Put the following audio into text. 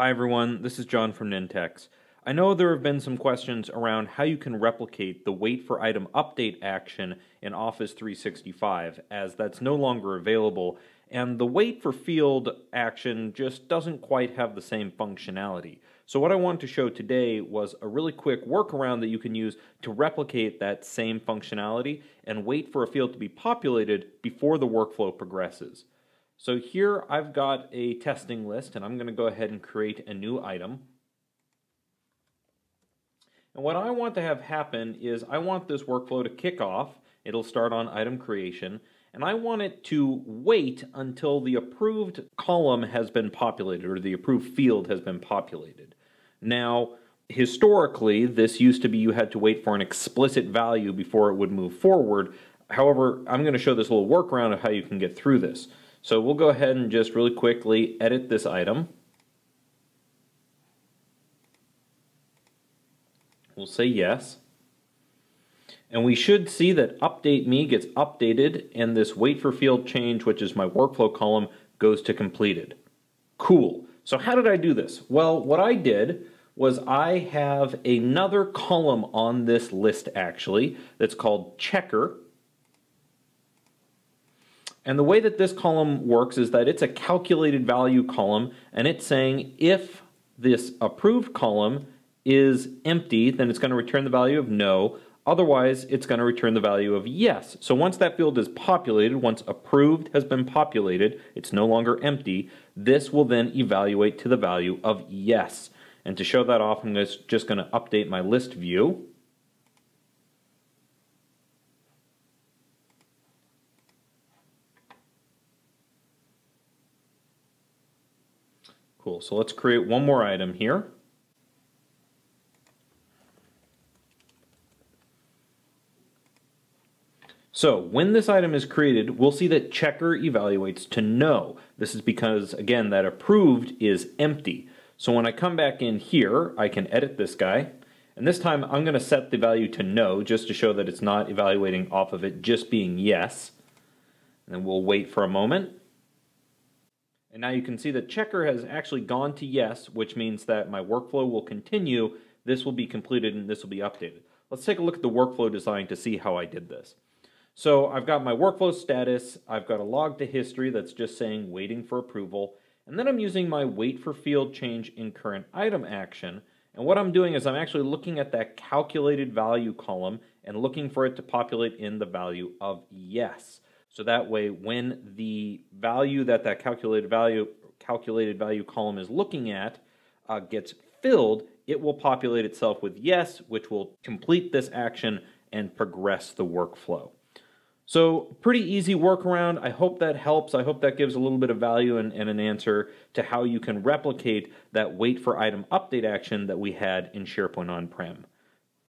Hi everyone, this is John from Nintex. I know there have been some questions around how you can replicate the wait for item update action in Office 365 as that's no longer available and the wait for field action just doesn't quite have the same functionality. So what I wanted to show today was a really quick workaround that you can use to replicate that same functionality and wait for a field to be populated before the workflow progresses. So here I've got a testing list and I'm going to go ahead and create a new item. And what I want to have happen is I want this workflow to kick off. It'll start on item creation. And I want it to wait until the approved column has been populated or the approved field has been populated. Now, historically, this used to be you had to wait for an explicit value before it would move forward. However, I'm going to show this little workaround of how you can get through this. So we'll go ahead and just really quickly edit this item. We'll say yes. And we should see that update me gets updated and this wait for field change, which is my workflow column, goes to completed. Cool. So how did I do this? Well, what I did was I have another column on this list actually that's called checker and the way that this column works is that it's a calculated value column and it's saying if this approved column is empty, then it's going to return the value of no. Otherwise, it's going to return the value of yes. So once that field is populated, once approved has been populated, it's no longer empty, this will then evaluate to the value of yes. And to show that off, I'm just going to update my list view. Cool, so let's create one more item here. So when this item is created, we'll see that checker evaluates to no. This is because, again, that approved is empty. So when I come back in here, I can edit this guy. And this time I'm going to set the value to no just to show that it's not evaluating off of it just being yes. And then we'll wait for a moment. And now you can see that checker has actually gone to yes, which means that my workflow will continue. This will be completed and this will be updated. Let's take a look at the workflow design to see how I did this. So I've got my workflow status, I've got a log to history that's just saying waiting for approval, and then I'm using my wait for field change in current item action. And what I'm doing is I'm actually looking at that calculated value column and looking for it to populate in the value of yes. So that way, when the value that that calculated value calculated value column is looking at uh, gets filled, it will populate itself with yes, which will complete this action and progress the workflow. So pretty easy workaround. I hope that helps. I hope that gives a little bit of value and, and, an answer to how you can replicate that wait for item update action that we had in SharePoint on-prem.